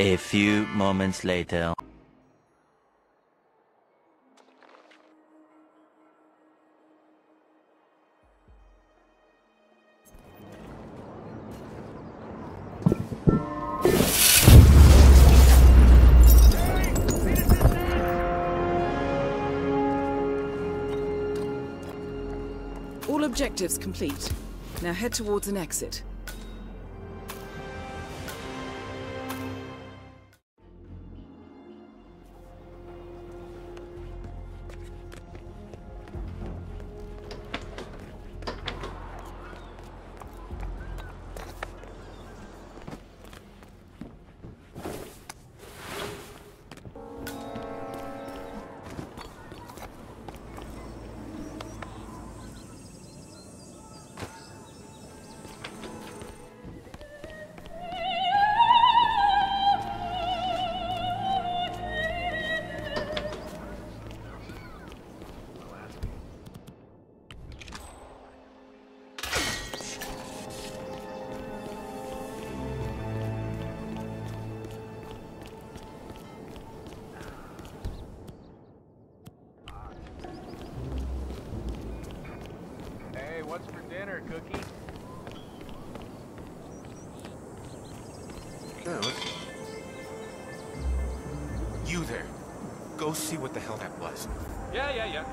A few moments later. All objectives complete. Now head towards an exit. What's for dinner, Cookie? Yeah, let's... You there. Go see what the hell that was. Yeah, yeah, yeah.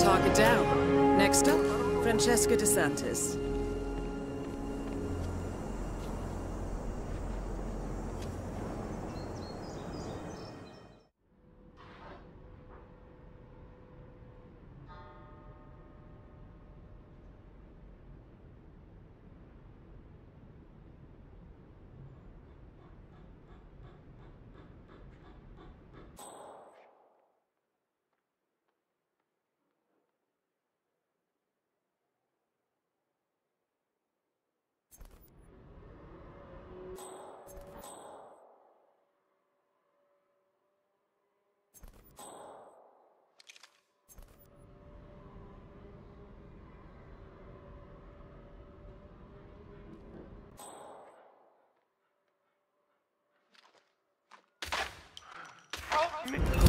Target down. Next up, Francesca De Santis.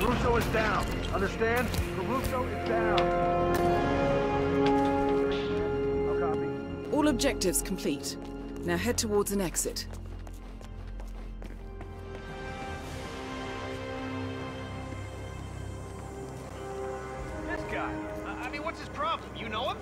Caruso is down. Understand? Caruso is down. No copy. All objectives complete. Now head towards an exit. This guy. I mean, what's his problem? You know him?